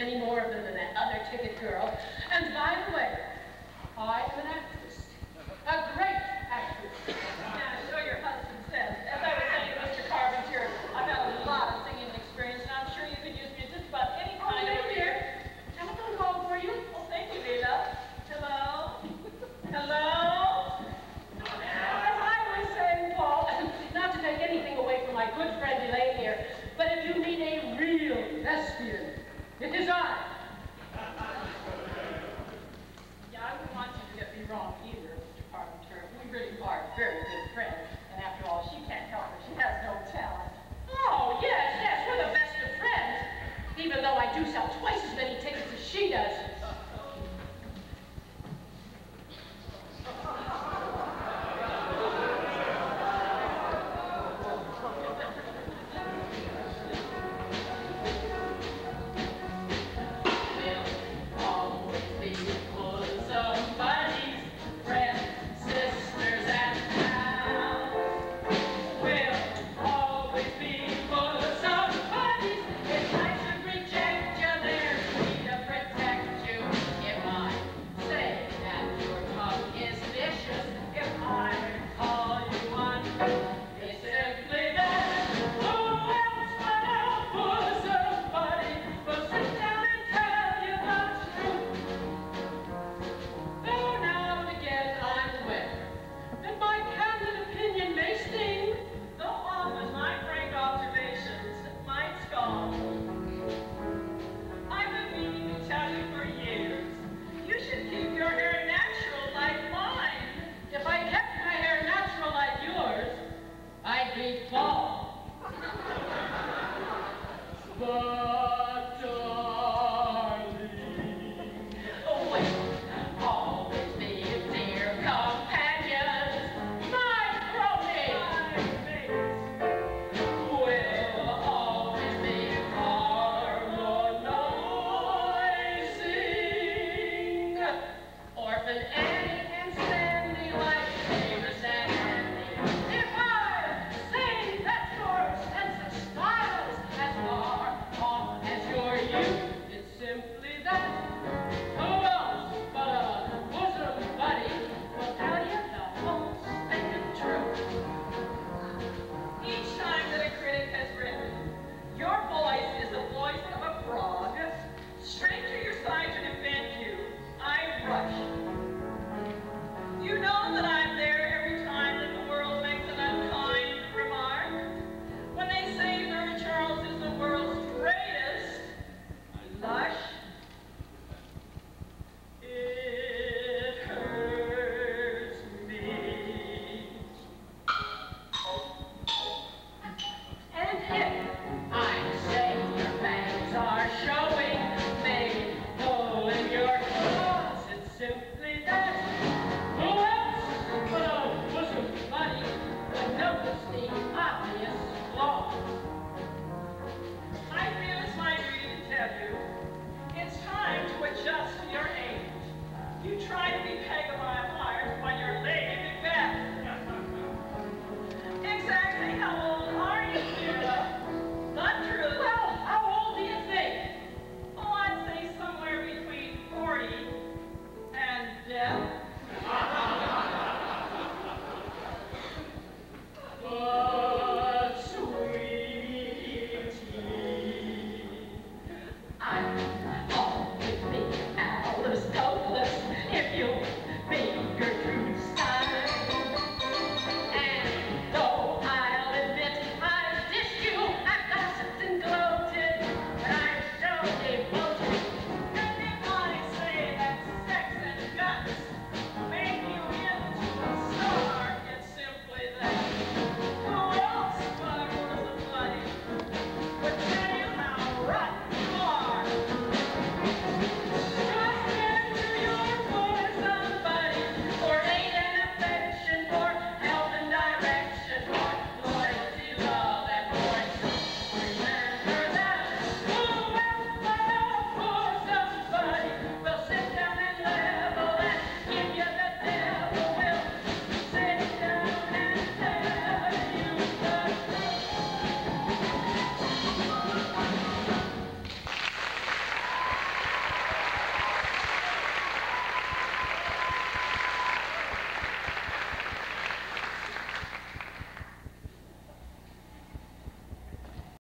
many more of them than that other ticket girl.